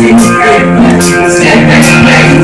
Step back,